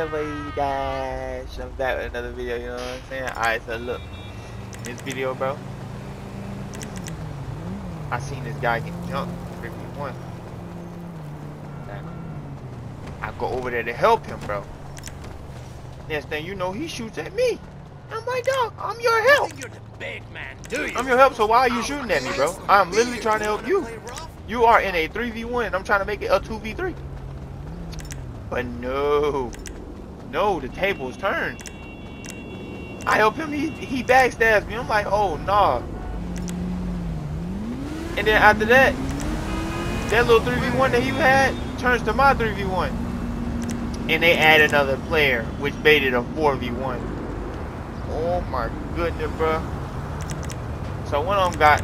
your boy Dash. I'm back with another video, you know what I'm saying? Alright, so look. This video, bro. I seen this guy get jumped 51. I go over there to help him, bro. Next thing you know, he shoots at me. I'm like, dog, I'm your help. You're the big man, do you? I'm your help, so why are you oh, shooting at me, bro? I'm literally trying to help you. You are in a 3v1 and I'm trying to make it a 2v3. But no. No, the table is turned. I help him, he, he backstabs me. I'm like, oh, nah. And then after that, that little 3v1 that he had turns to my 3v1. And they add another player, which made it a 4v1. Oh my goodness, bro. So one of them got,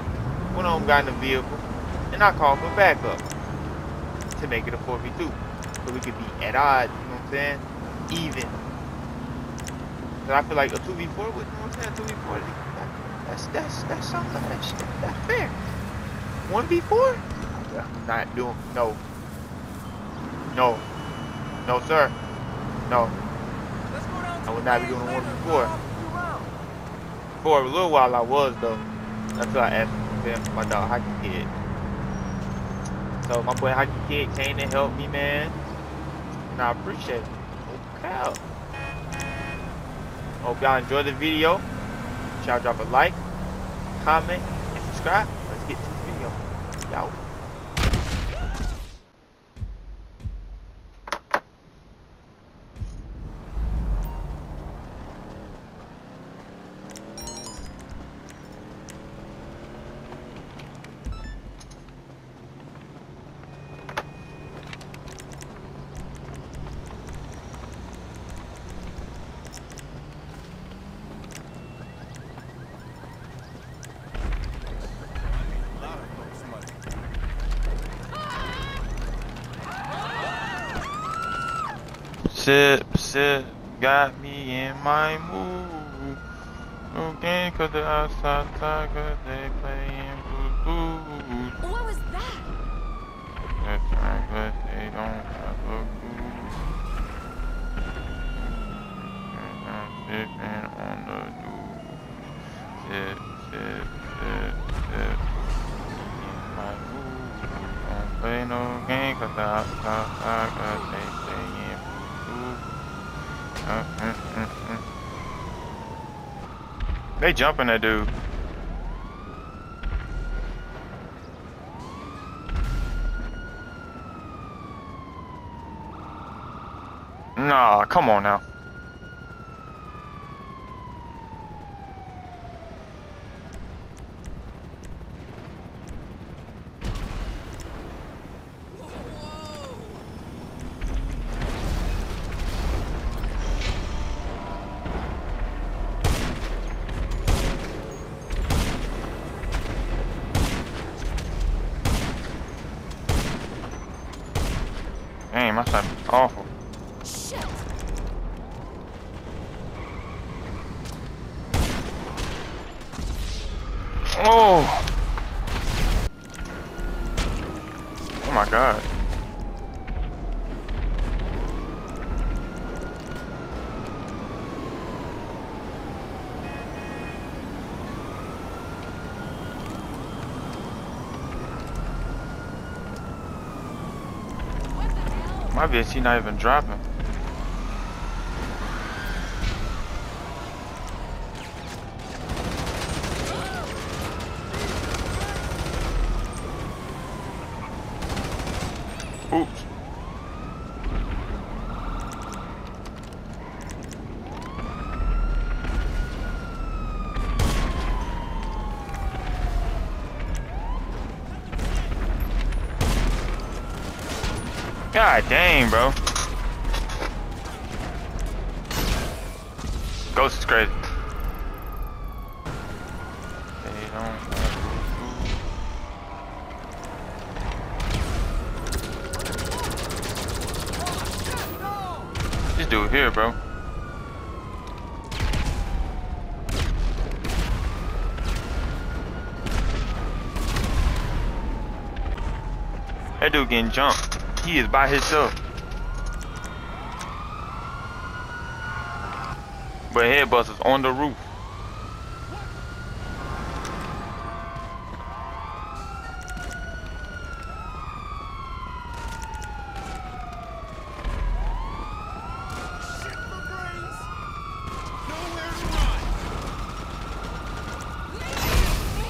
one of them got in the vehicle, and I called for backup to make it a 4v2, so we could be at odds. You know what I'm saying? Even. Cause I feel like a 2v4 with, you know what I'm saying? 2v4, that's that's that's something that's that's fair. 1v4? I'm not doing no. No. No, sir. No. I would not be doing a 1v4. For a little while I was though. Until I asked them my dog Hockey Kid. So my boy Hockey Kid came to help me, man. And I appreciate it. Cow. Hope y'all enjoyed the video. Y'all drop a like, comment, and subscribe. Let's get to the video. Y'all. Sip, sip, got me in my mood. Okay, cause the outside tigers, they playing blues. What was that? That's right, but they don't have a clue. And I'm sipping on the news. Sip, sip, sip, sip. In my mood. Don't play no game, cause the outside tigers, they jumping that dude. Nah, come on now. Dang, my side is awful. Shit! Oh! Oh my god. What the hell? My BST not even dropping. God dang, bro. Ghost is crazy. They don't. This dude here, bro. That dude getting jumped. He is by himself. But Headbusters on the roof.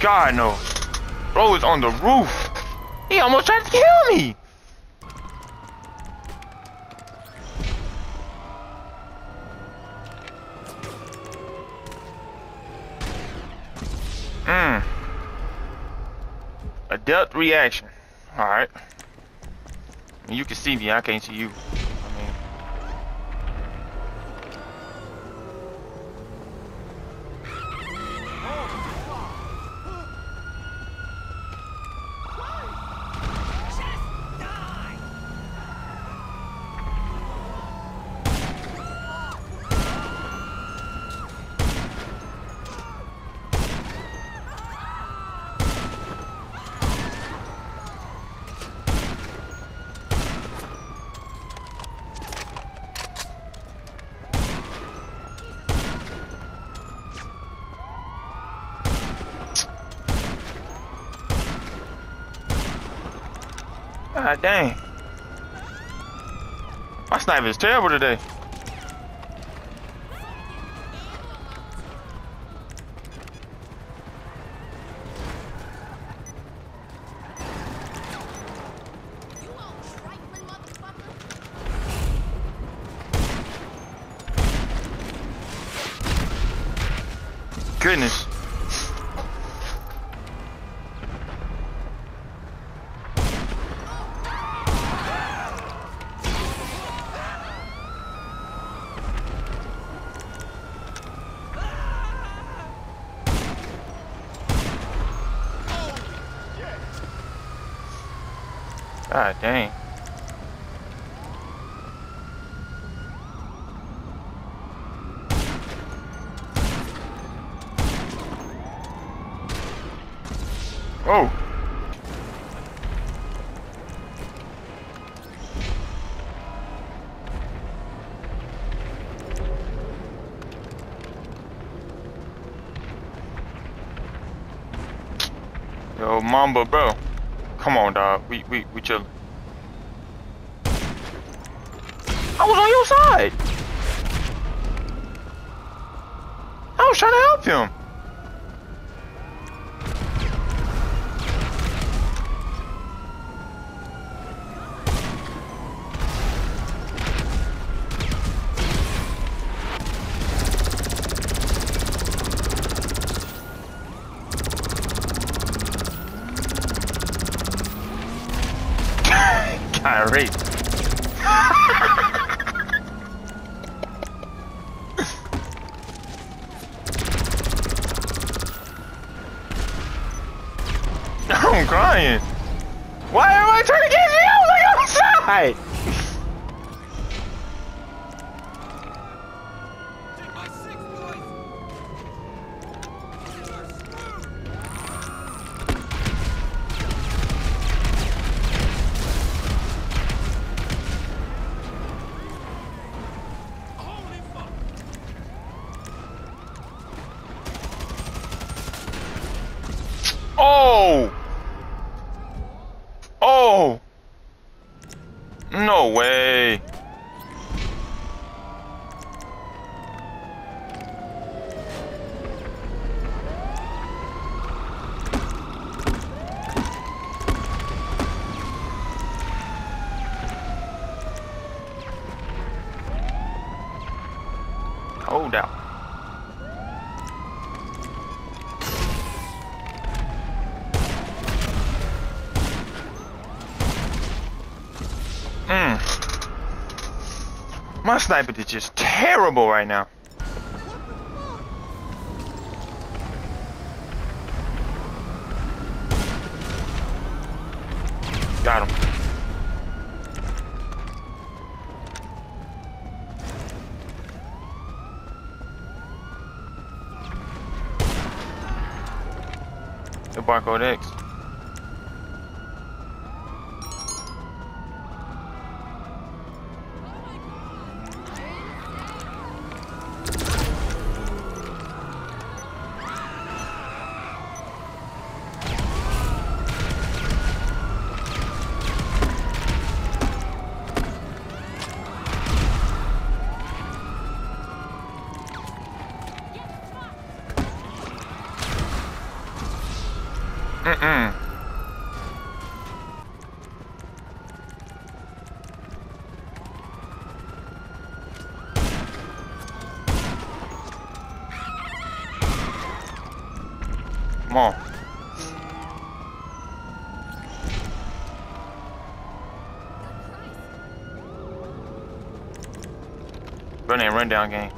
God no. Bro is on the roof. He almost tried to kill me. Mmm. A depth reaction. Alright. You can see me, I can't see you. I mean. God dang. Sniper is terrible today. Goodness. God dang. Oh. Yo, Mamba, bro. We we. I was on your side. I was trying to help him. Kyrie. I'm crying. Why am I trying to get you? I was like outside. Oh. Oh. No way. Hold out. Mm. My sniper is just terrible right now. Got him. The barcode X. Come on. Run and run down game.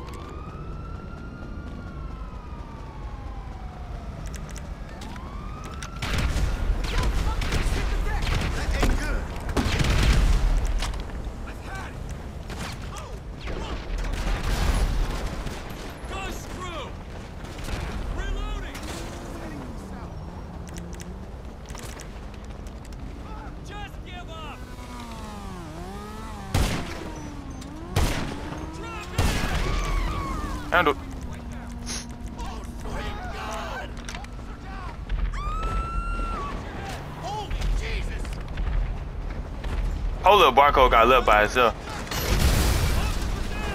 Barcode got left by itself.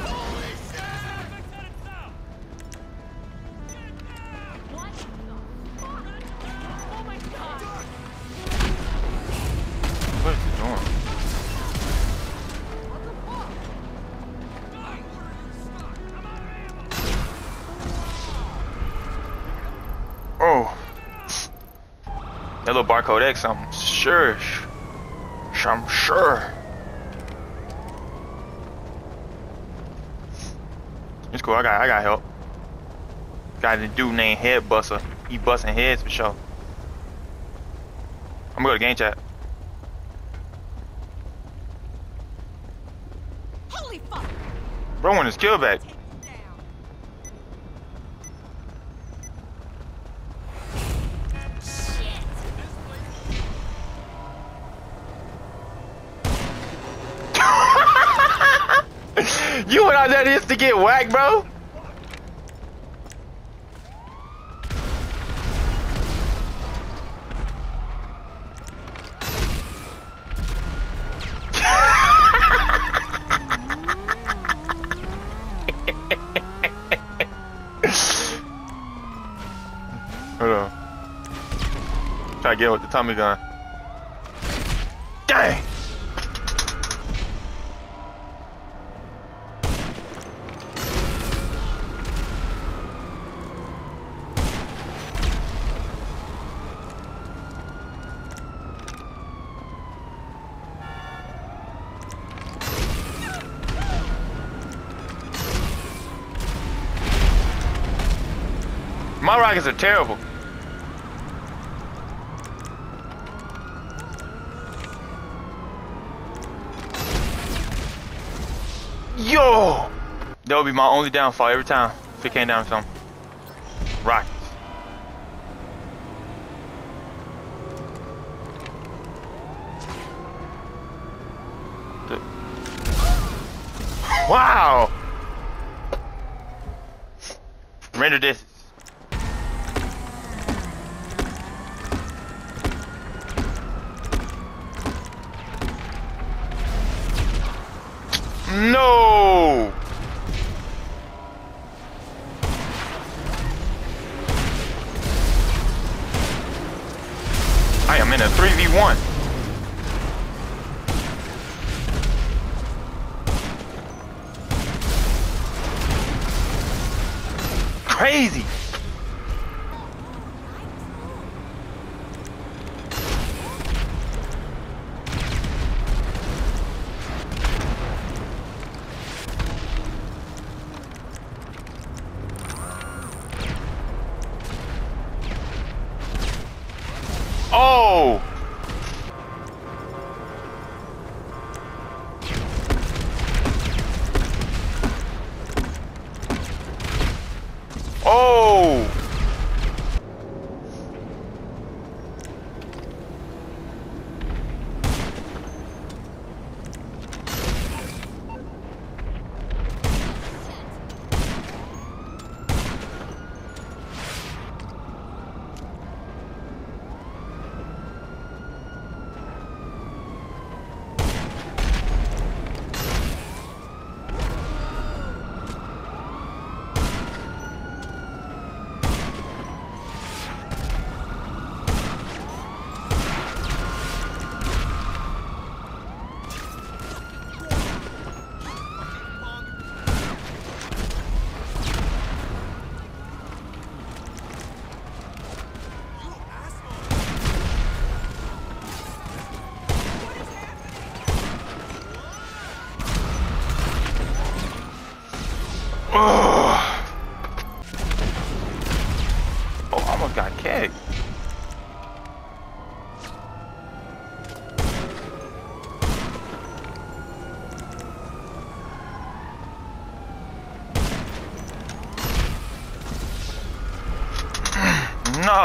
Holy shit! What the fuck? Oh my. What is it doing? Oh. That little barcode X, I'm sure. I'm sure. It's cool. I got I got help. Got a dude named Head Buster. He busting heads for sure. I'm gonna go to game chat. Holy fuck. Bro, want his kill back. There just to get whacked, bro. Hold on. Try to get with the Tommy gun. My rockets are terrible. Yo! That would be my only downfall every time if it came down to something. Rockets. Wow! Render this. No! I am in a 3v1. Crazy.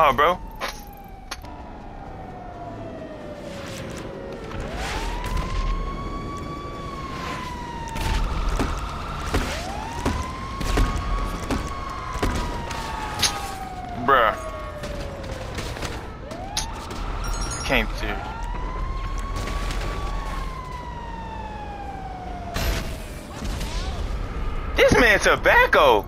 Nah, bro. Bruh. Can't. This man tobacco.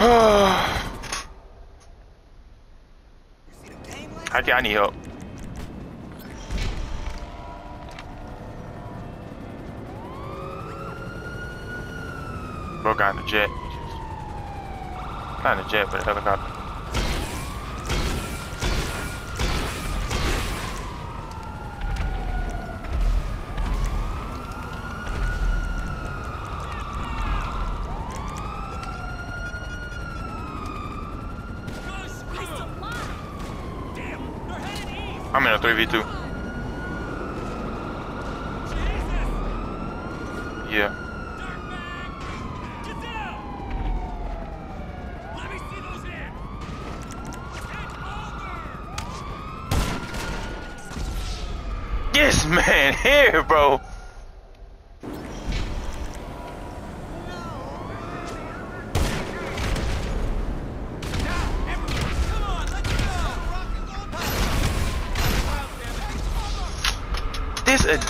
I, I need help. Bro got in the jet. Not in the jet, but a helicopter. Brave 2.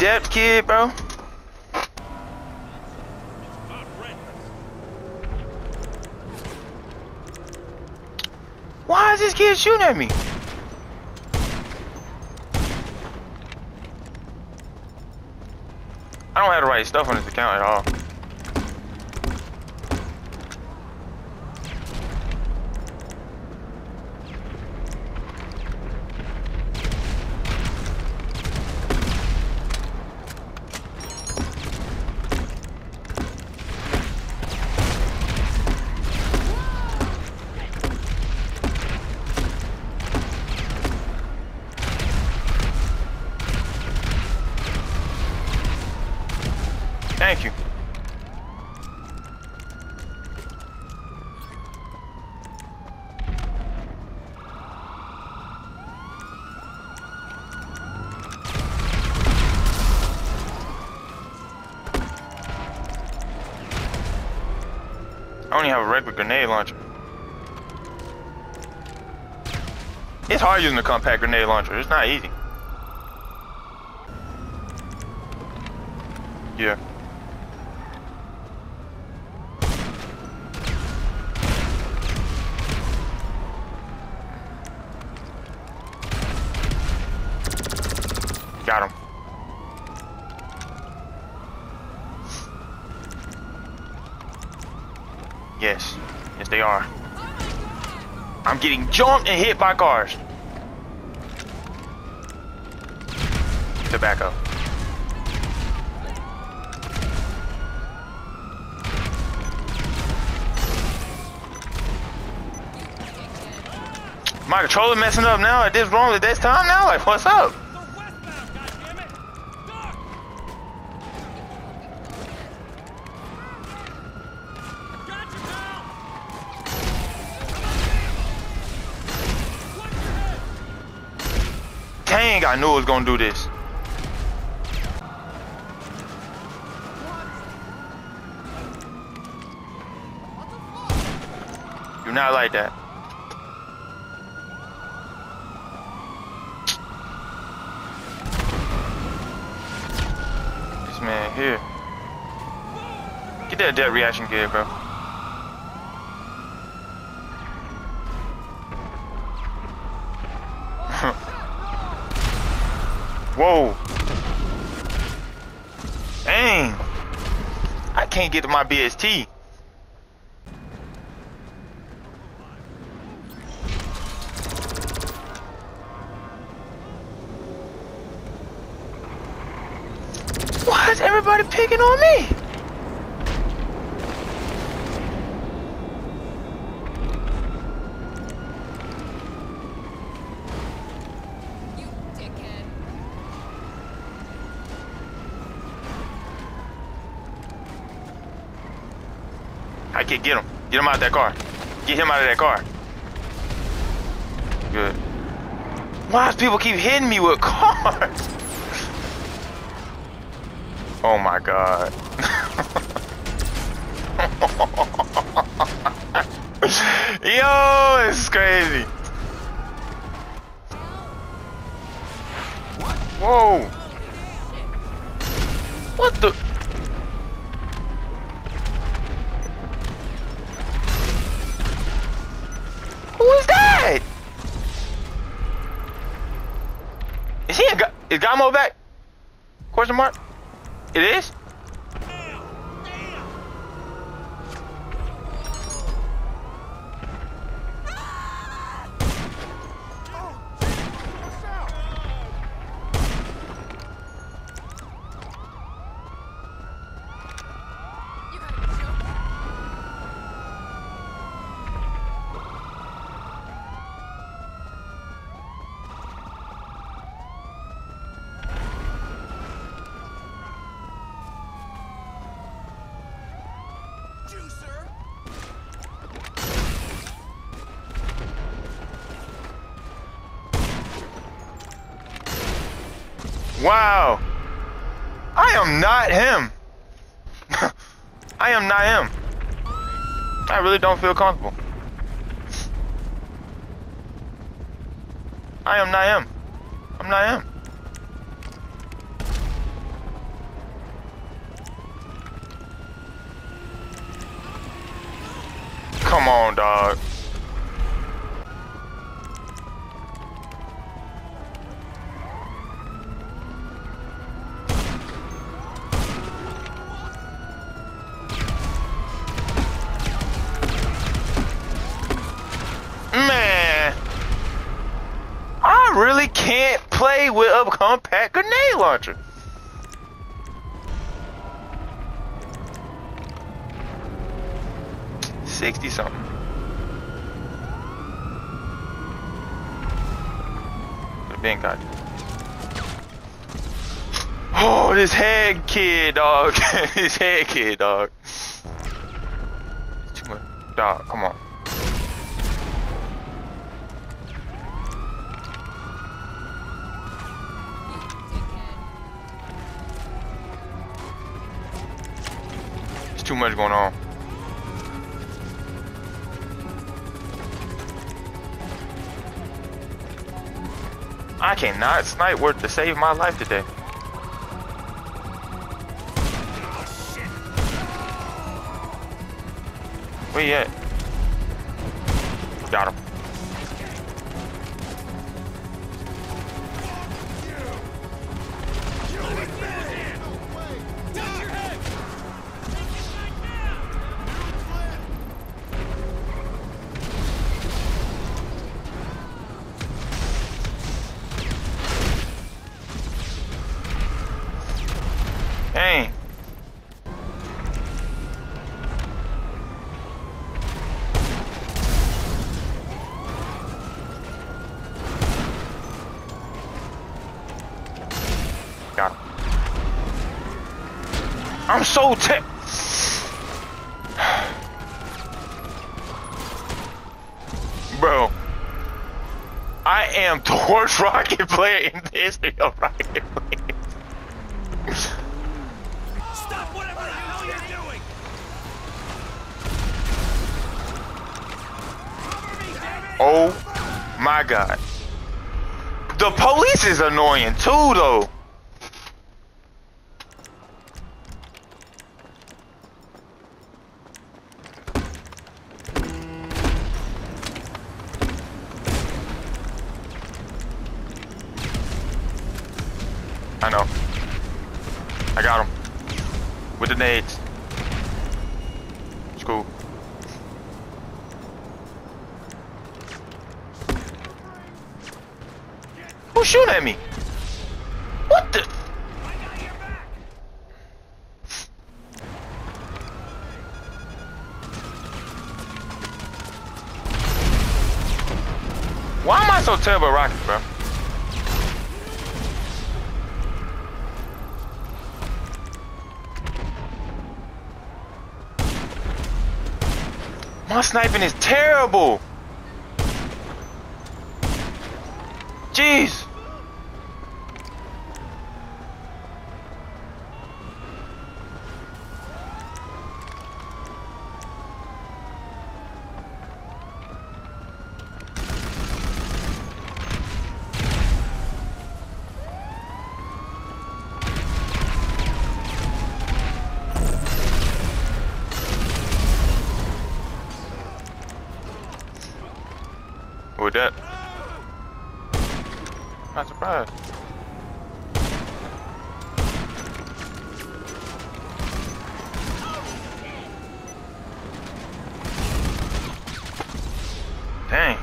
Adept kid, bro. Why is this kid shooting at me? I don't have the right stuff on this account at all. Thank you. I only have a regular grenade launcher. It's hard using a compact grenade launcher. It's not easy. Yeah. Got him. Yes. Yes, they are. I'm getting jumped and hit by cars. Tobacco. My controller messing up now at this wrong at this time now? Like, what's up? I knew it was gonna do this. You're not like that. This man here. Get that dead reaction gear, bro. Get to my BST. Why is everybody picking on me? Get him. Get him out of that car. Get him out of that car. Good. Why does people keep hitting me with cars? Oh my god. Yo, it's crazy. Whoa. What the? Who is that? Is he a Ga- is Gamo back? Question mark? It is? You gotta be joking. Juicer! Wow. I am not him. I am not him. I really don't feel comfortable. I am not him. I'm not him. 60 something. Been got. Oh, this head kid, dog. this head kid, dog. Too much. Dog, come on. It's too much going on. I cannot snipe worth to save my life today. Where at? Got him. I'm so ticked. Bro. I am the worst rocket player in the history of rocket players. Stop whatever the hell you're doing! Cover me, damn it! Oh my god. The police is annoying too though. I know. I got him. With the nades. It's cool. Who's shooting at me? What the? At rockets, bro? My sniping is terrible. Jeez. With that. Not surprised. Dang.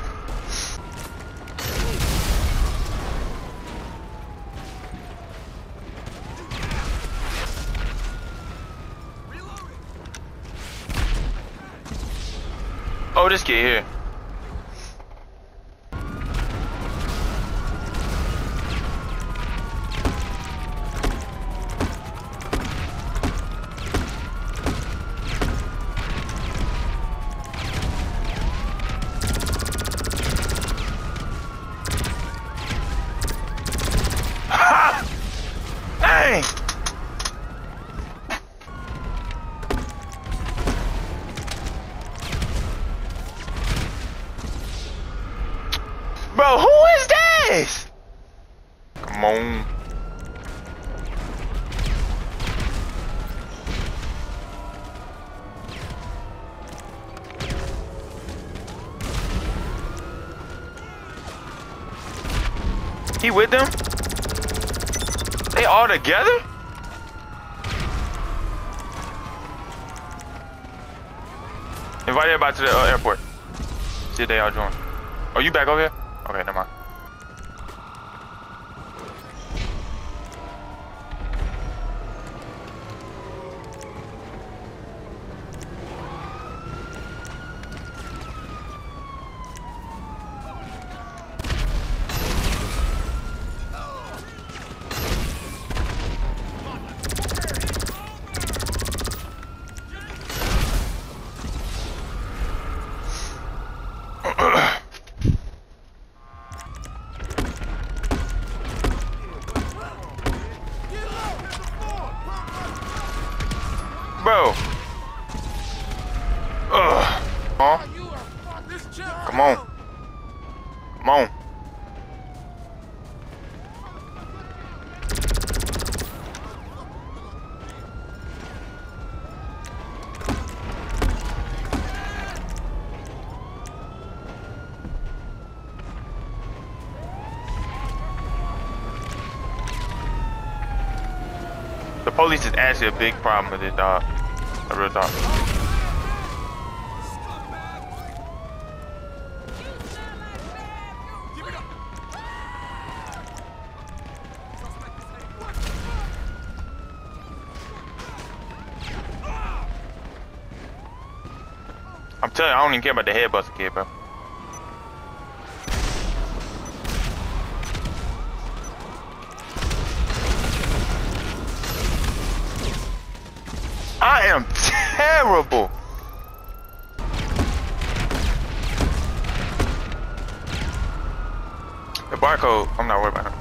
Kid here. Ha! Dang! Bro, who is this? Come on. He with them? They all together? Invite everybody to the uh, airport. See if they all join. Oh, you back over here? Okay, never mind. Bro. Ugh. Huh? Come on. Come on. The police is actually a big problem with it, dog. A real talk. I'm telling you, I don't even care about the head buster kid, bro. I am terrible. The barcode, I'm not worried about him.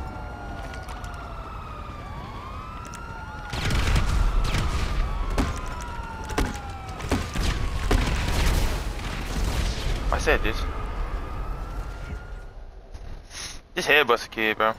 I said this. This head buster kid, bro.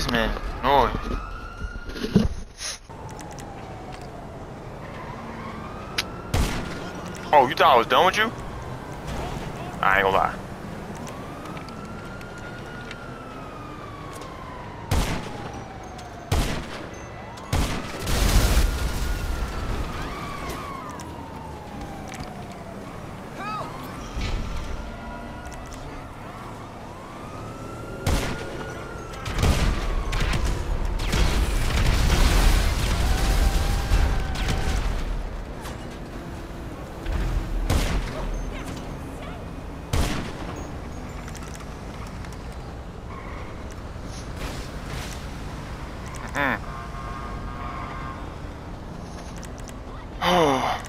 This man. Oh, you thought I was done with you? I ain't gonna lie. Mm. Oh.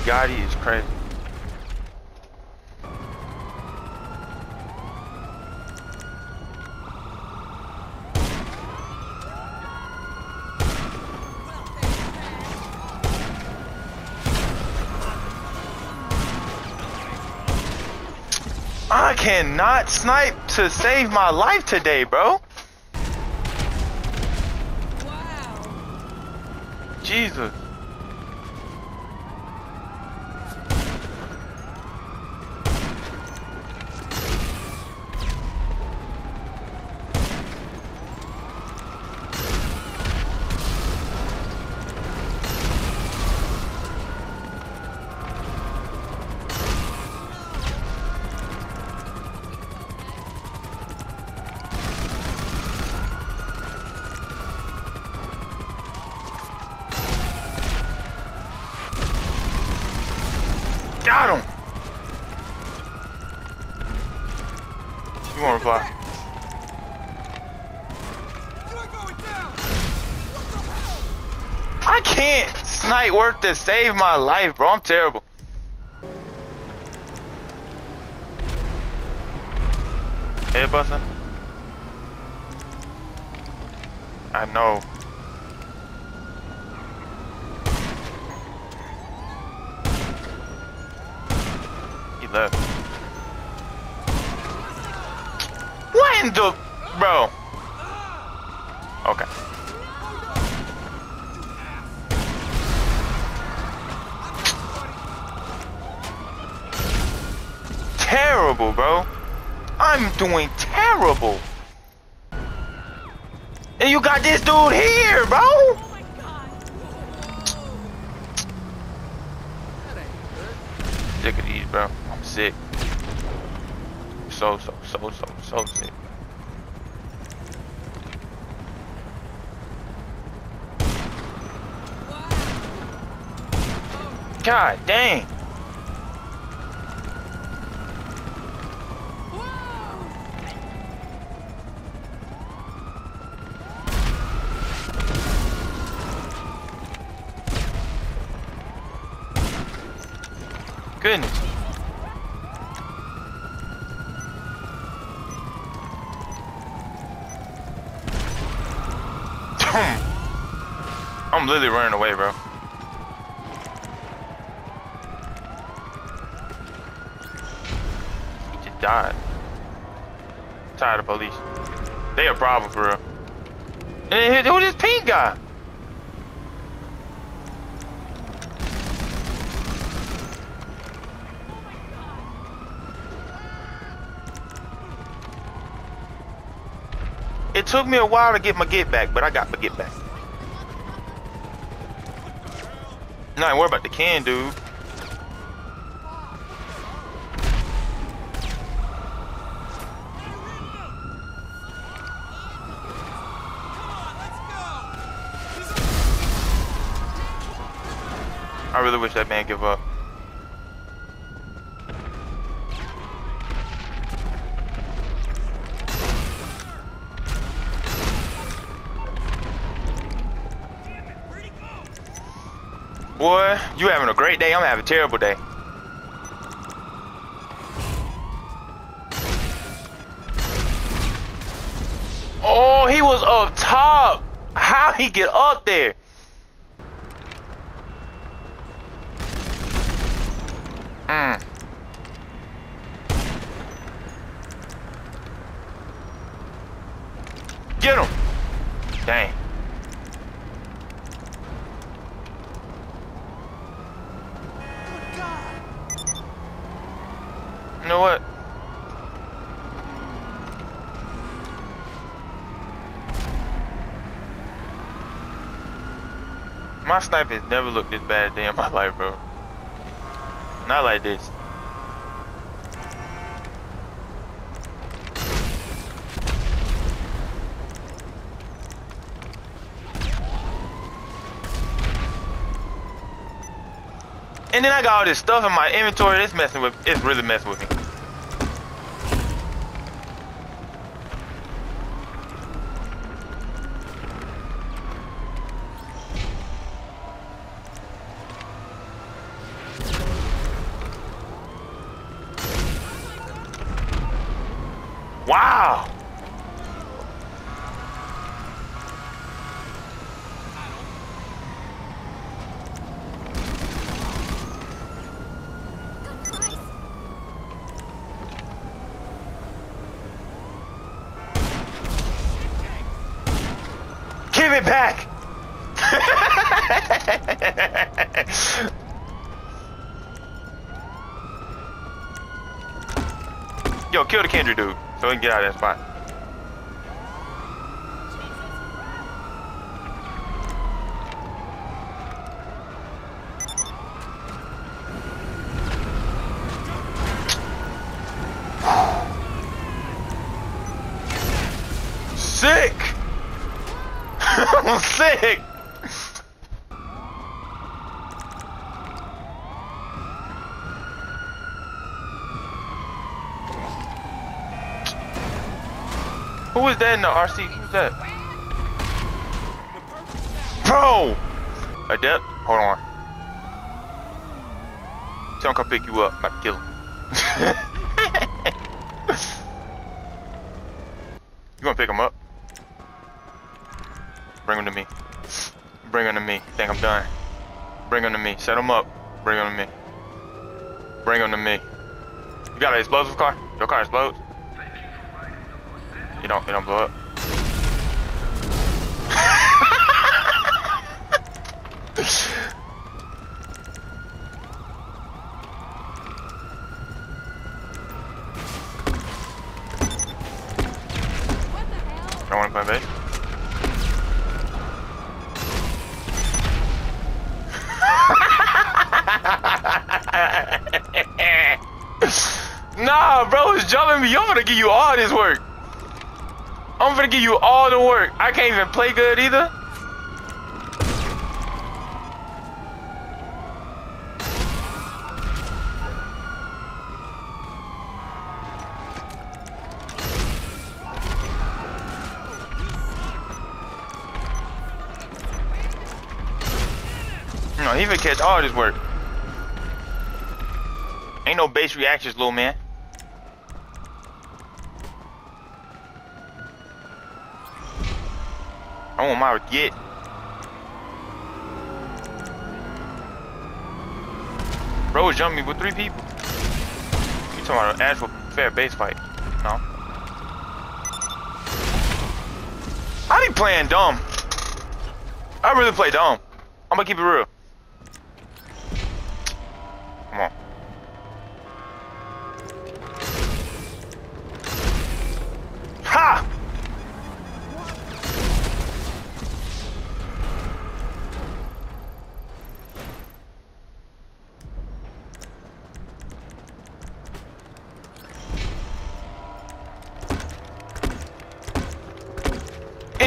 Gotti is crazy. I cannot snipe to save my life today, bro. Got him. You want to reply? You're going down! I can't snipe worth to save my life, bro. I'm terrible. Head busting? I know. Left. What in the... Bro. Okay. Terrible, bro. I'm doing terrible. And you got this dude here, bro. Sick of these, bro. Sick. So, so, so, so, so sick. God dang. Goodness. Literally running away, bro. He just died. Tired of police. They a problem for real. And who this pink guy? It took me a while to get my get back, but I got my get back. Not worry about the can, dude. I really wish that man give up. Boy, you having a great day. I'm having a terrible day. Oh, he was up top. How he get up there? Mm. Get him. Dang. Good God! You know what? My sniper has never looked this bad a day in my life, bro. Not like this. And then I got all this stuff in my inventory. It's messing with. It's really messing with me. Wow. Give it back. Yo, kill the Kendra dude so we get out of that spot. Sick! I'm sick! Who was that in the RC? Who's that? Bro! Adept? Hold on. Tell him come pick you up. To kill him. you gonna pick him up? Bring him to me. Bring him to me. Think I'm done. Bring him to me. Set him up. Bring him to me. Bring him to me. You got an explosive car? Your car explodes? You don't, you don't blow it. Don't want to nah, bro, it's jumping me. I'm gonna give you all this work. Gonna give you all the work. I can't even play good either. No, he even catch all this work. Ain't no base reactions, little man. Want my get. Bro jumping me with three people. You talking about an actual fair base fight? No. I be playing dumb. I really play dumb. I'm gonna keep it real.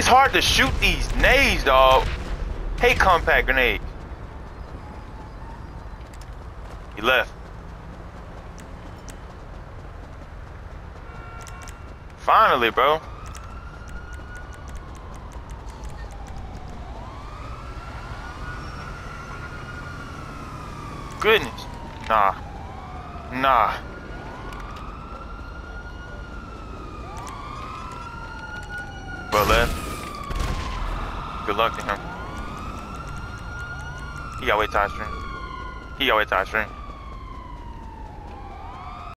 It's hard to shoot these nades, dog. Hey, compact grenade. He left. Finally, bro. goodness. Nah. Nah. But left. Good luck to him. He way to stream. He way to stream.